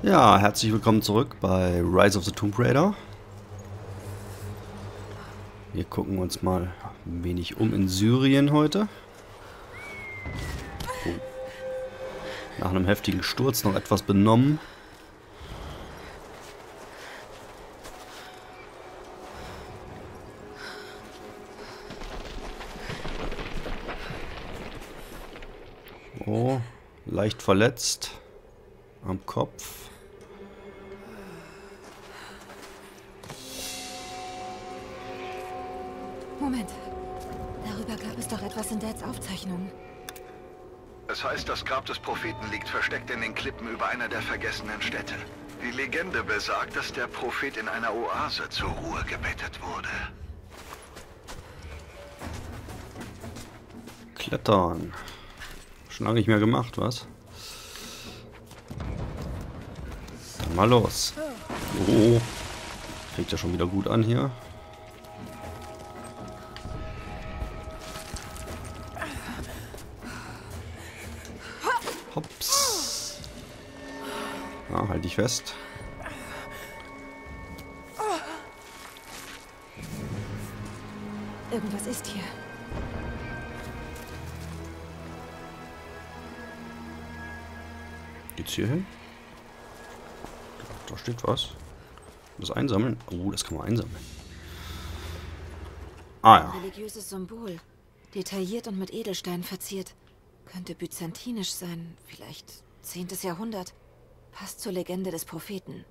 Ja, herzlich willkommen zurück bei Rise of the Tomb Raider. Wir gucken uns mal ein wenig um in Syrien heute. Oh. Nach einem heftigen Sturz noch etwas benommen. Oh, leicht verletzt am Kopf. Moment. Darüber gab es doch etwas in Dads Aufzeichnungen. Es heißt, das Grab des Propheten liegt versteckt in den Klippen über einer der vergessenen Städte. Die Legende besagt, dass der Prophet in einer Oase zur Ruhe gebettet wurde. Klettern. Schon lange nicht mehr gemacht, was? Mal los. Oh. Fängt ja schon wieder gut an hier. Hops. Ah, halt dich fest. Irgendwas ist hier. Geht's hier hin? Da, steht was. Das einsammeln? Oh, das kann man einsammeln. Ah ja. Religiöses Symbol. Detailliert und mit Edelsteinen verziert. Könnte byzantinisch sein, vielleicht 10. Jahrhundert. Passt zur Legende des Propheten.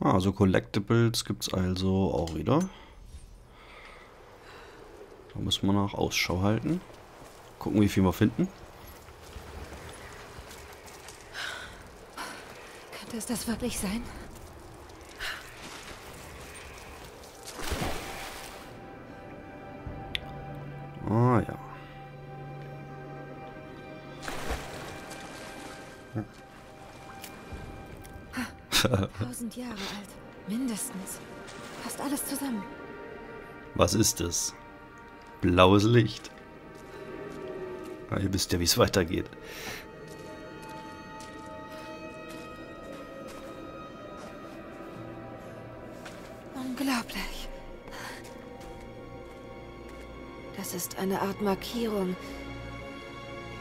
Ah, so Collectibles gibt's also auch wieder. Da müssen wir nach Ausschau halten. Gucken, wie viel wir finden. Könnte es das wirklich sein? Ah ja. Tausend Jahre alt. Mindestens. Passt alles zusammen. Was ist es? Blaues Licht. Ah, ihr wisst ja, wie es weitergeht. Unglaublich. Das ist eine Art Markierung.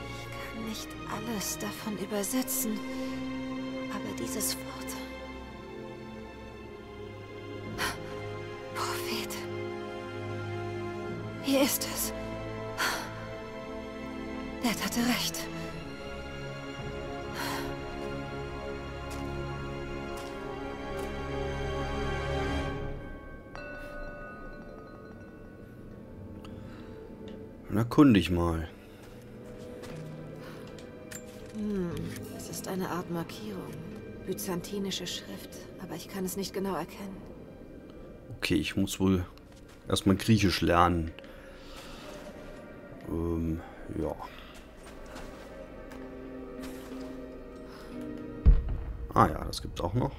Ich kann nicht alles davon übersetzen, aber dieses Wort. Prophet. Hier ist es. Dad hatte recht. Na, kundig mal. Hm, es ist eine Art Markierung. Byzantinische Schrift, aber ich kann es nicht genau erkennen. Okay, ich muss wohl erstmal Griechisch lernen. Ähm, ja. Ah ja, das gibt's auch noch.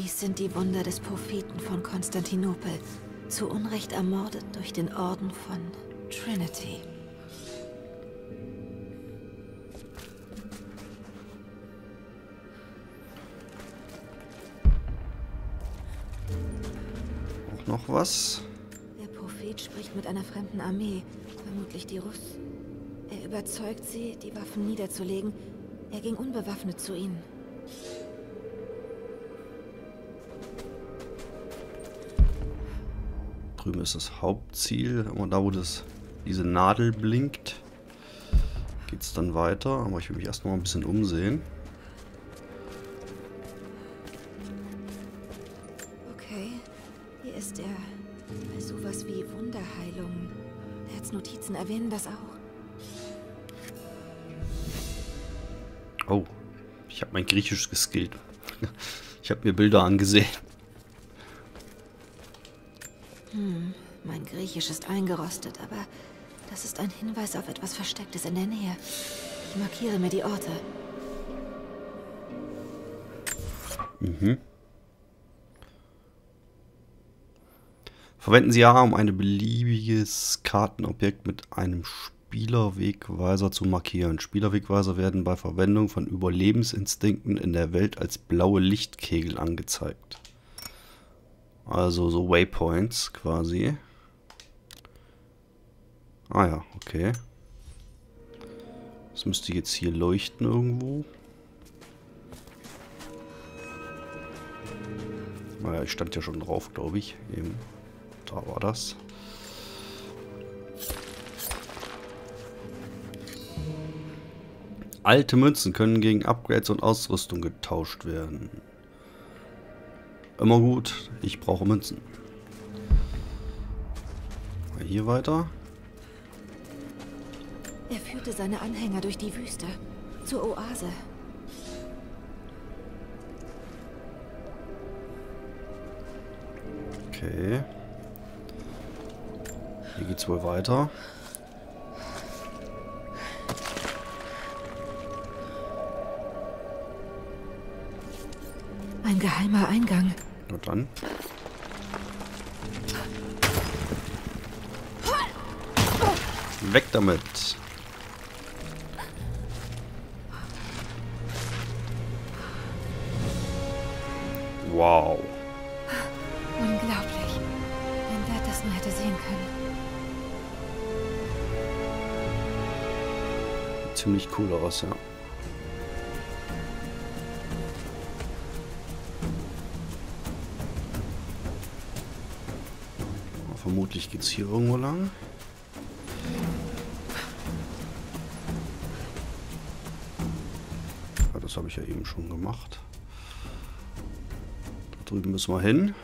Dies sind die Wunder des Propheten von Konstantinopel, zu Unrecht ermordet durch den Orden von Trinity. Auch noch was. Der Prophet spricht mit einer fremden Armee, vermutlich die Russ. Er überzeugt sie, die Waffen niederzulegen. Er ging unbewaffnet zu ihnen. Drüben ist das Hauptziel. Und da, wo das, diese Nadel blinkt, geht es dann weiter. Aber ich will mich erst noch mal ein bisschen umsehen. Okay, hier ist er. Bei sowas wie Wunderheilung. Dads Notizen erwähnen das auch. Oh, ich habe mein Griechisch geskillt. Ich habe mir Bilder angesehen. Hm, mein Griechisch ist eingerostet, aber das ist ein Hinweis auf etwas Verstecktes in der Nähe. Ich markiere mir die Orte. Mhm. Verwenden Sie A, um ein beliebiges Kartenobjekt mit einem Spielerwegweiser zu markieren. Spielerwegweiser werden bei Verwendung von Überlebensinstinkten in der Welt als blaue Lichtkegel angezeigt. Also so Waypoints quasi. Ah ja, okay. Das müsste jetzt hier leuchten irgendwo. Naja, ich stand ja schon drauf, glaube ich. Eben. Da war das. Alte Münzen können gegen Upgrades und Ausrüstung getauscht werden. Immer gut, ich brauche Münzen. Hier weiter. Er führte seine Anhänger durch die Wüste, zur Oase. Okay. Hier geht's wohl weiter. Ein geheimer Eingang. Na dann. Weg damit. Wow. Unglaublich. Wenn Dad das nur hätte sehen können. Ziemlich cool aus, ja. Vermutlich geht es hier irgendwo lang. Ja, das habe ich ja eben schon gemacht. Da drüben müssen wir hin.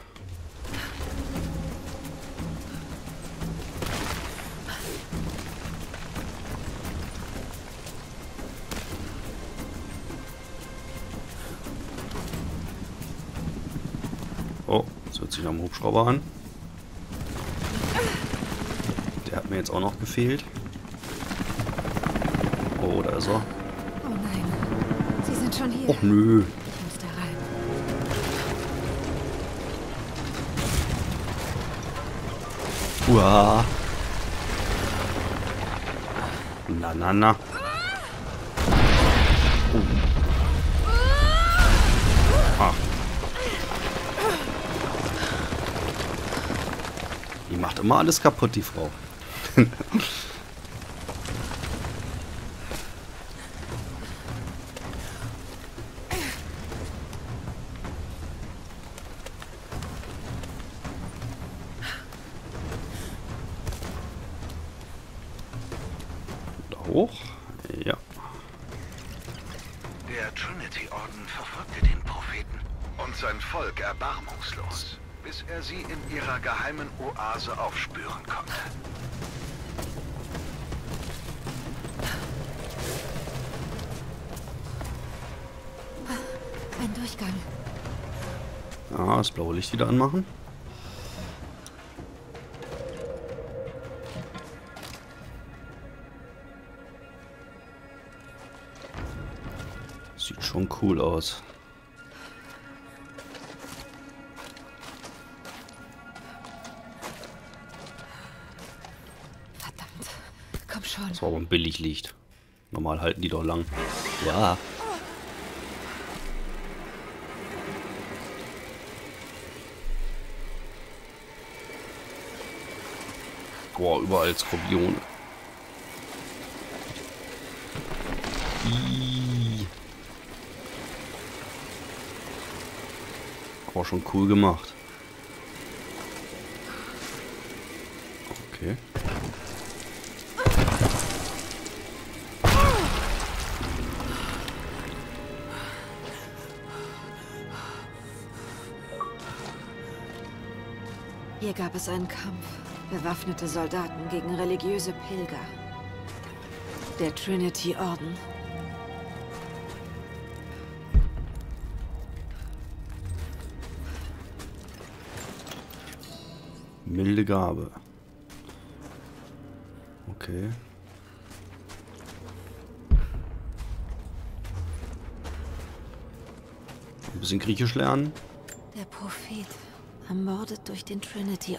Oh, das hört sich einem Hubschrauber an. Der hat mir jetzt auch noch gefehlt. Oh, da ist er. Oh nein. Sie sind schon hier. Och nö. Ich muss da rein. Uah. Na, na, na. Oh. Ah. Die macht immer alles kaputt, die Frau. Hoch? Ja. Der Trinity-Orden verfolgte den Propheten und sein Volk erbarmungslos, bis er sie in ihrer geheimen Oase aufspüren konnte. Durchgang. Ah, das blaue Licht wieder anmachen. Sieht schon cool aus. Verdammt. Komm schon. Das war aber ein Billiglicht. Normal halten die doch lang. Ja. Boah, überall Skorpione. Aber schon cool gemacht. Okay. Hier gab es einen Kampf. Bewaffnete Soldaten gegen religiöse Pilger. Der Trinity Orden. Milde Gabe. Okay. Ein bisschen Griechisch lernen. Der Prophet. Ermordet durch den Trinity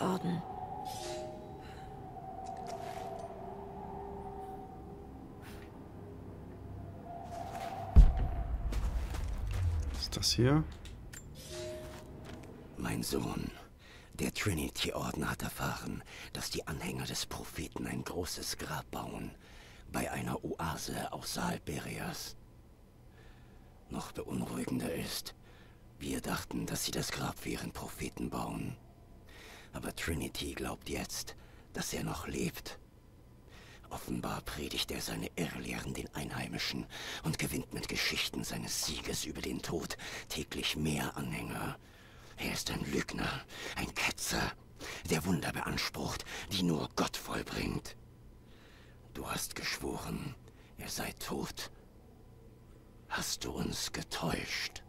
das hier? Mein Sohn, der Trinity-Orden hat erfahren, dass die Anhänger des Propheten ein großes Grab bauen. Bei einer Oase außerhalb Berias. Noch beunruhigender ist, wir dachten, dass sie das Grab für ihren Propheten bauen. Aber Trinity glaubt jetzt, dass er noch lebt. Offenbar predigt er seine Irrlehren den Einheimischen und gewinnt mit Geschichten seines Sieges über den Tod täglich mehr Anhänger. Er ist ein Lügner, ein Ketzer, der Wunder beansprucht, die nur Gott vollbringt. Du hast geschworen, er sei tot. Hast du uns getäuscht?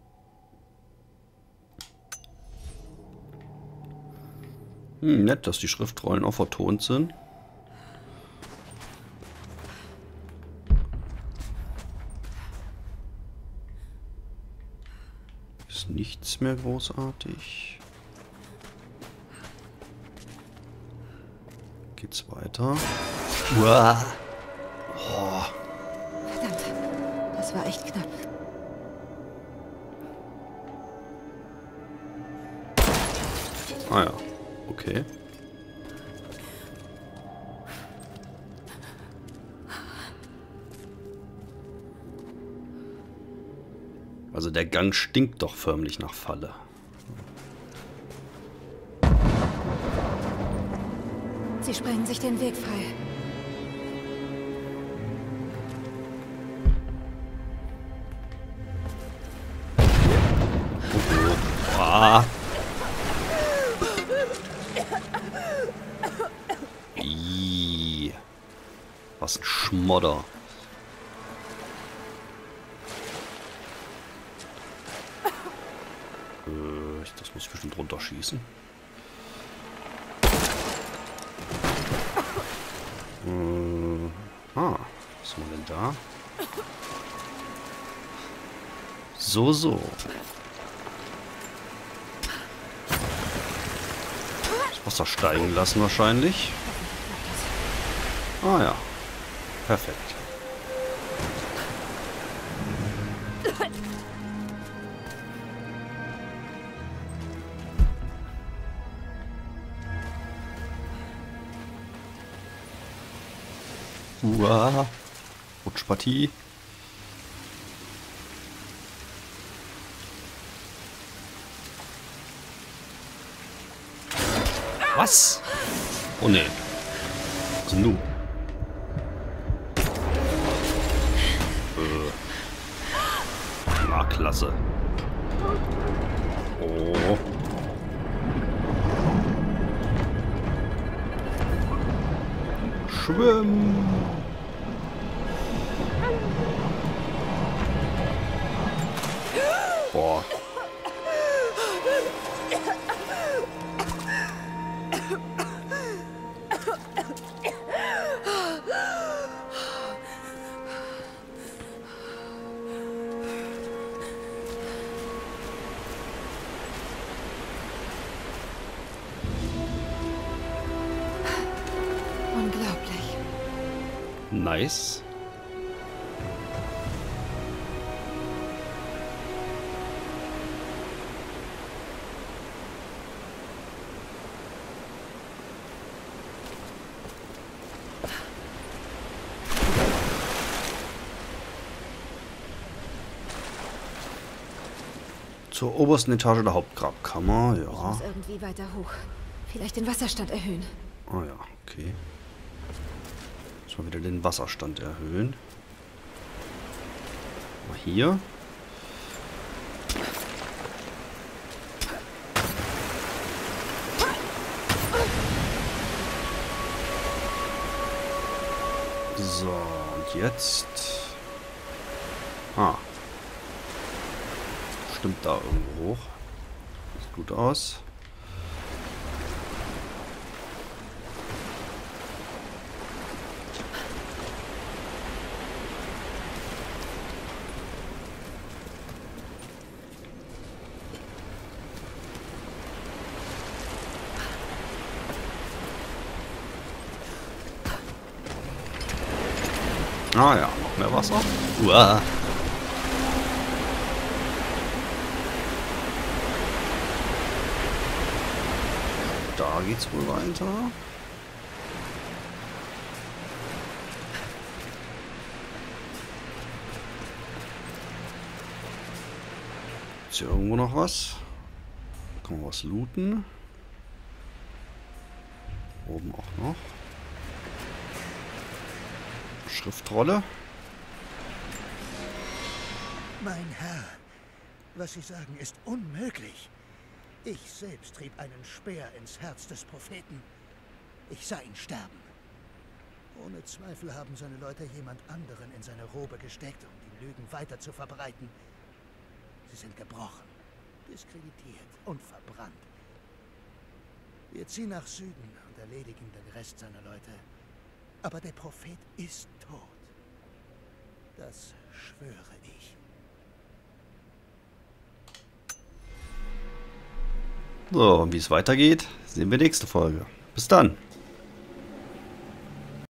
Hm, nett, dass die Schriftrollen auch vertont sind. Ist nichts mehr großartig. Geht's weiter? Uah. Verdammt, das war echt knapp. Ah ja, okay. Der Gang stinkt doch förmlich nach Falle. Sie sprengen sich den Weg frei. Ah. Ih. Was ein Schmodder. Äh, ich- das muss ich bestimmt runterschießen. Äh, ah, was haben wir denn da? So, so. Das Wasser steigen lassen wahrscheinlich. Ah ja. Perfekt. Uah. Rutschpartie. Was? Oh ne. Was denn nun? Äh. Na, klasse. Schwimmen. Nice. Zur obersten Etage der Hauptgrabkammer, Ich ja. muss irgendwie weiter hoch. Vielleicht den Wasserstand erhöhen. Ah ja, okay. Muss wieder den Wasserstand erhöhen. Mal hier. So, und jetzt... Ah. Stimmt da irgendwo hoch. Sieht gut aus. Ah ja, noch mehr Wasser. Uah. Da geht's wohl weiter. Ist hier irgendwo noch was? Kann man was looten? Schriftrolle. Mein Herr, was Sie sagen, ist unmöglich. Ich selbst trieb einen Speer ins Herz des Propheten. Ich sah ihn sterben. Ohne Zweifel haben seine Leute jemand anderen in seine Robe gesteckt, um die Lügen weiter zu verbreiten. Sie sind gebrochen, diskreditiert und verbrannt. Wir ziehen nach Süden und erledigen den Rest seiner Leute. Aber der Prophet ist tot. Das schwöre ich. So, und wie es weitergeht, sehen wir nächste Folge. Bis dann.